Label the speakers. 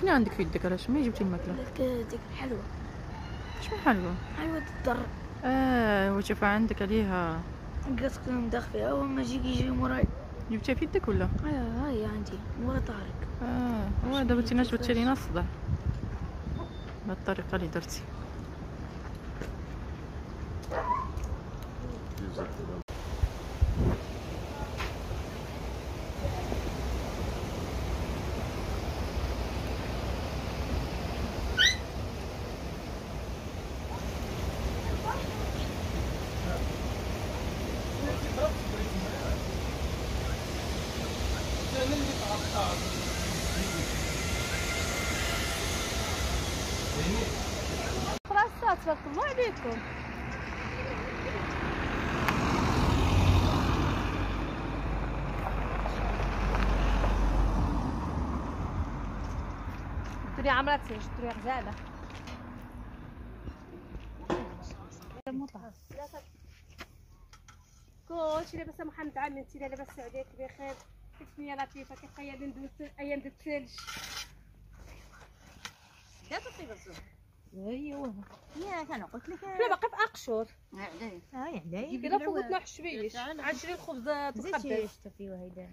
Speaker 1: شنو عندك في يدك؟ علاش ما جبتي
Speaker 2: الماكلة. ديك الحلوى
Speaker 1: شنو حلوة.
Speaker 2: حلوى الدر
Speaker 1: آه وشوف عندك عليها؟
Speaker 2: قلت كنا ندخ فيها وما يجي يجي موراي
Speaker 1: جبتيها في يدك ولا؟
Speaker 2: آه هاي عندي. مورا طارق.
Speaker 1: آه هو دابا انت ناش جبتي لينا الصداع بهاد الطريقة اللي درتي.
Speaker 3: خلاص تبارك الله عليكم تري عمرها تسير تري غزاله كلشي لاباس محمد عامل انت لاباس عليك بخير كيفني لطيفه كيف هي ندوز أيام د الثلج
Speaker 4: لا تطيب الزهر.
Speaker 3: ايوا
Speaker 4: ياك أنا قلت لك.
Speaker 3: حنا باقي في اقشر
Speaker 4: عداي
Speaker 5: آه يعني
Speaker 3: كده فوتنا حشويش عشري الخبز
Speaker 5: زيد
Speaker 3: تقبل
Speaker 5: شي. تفي وهيدا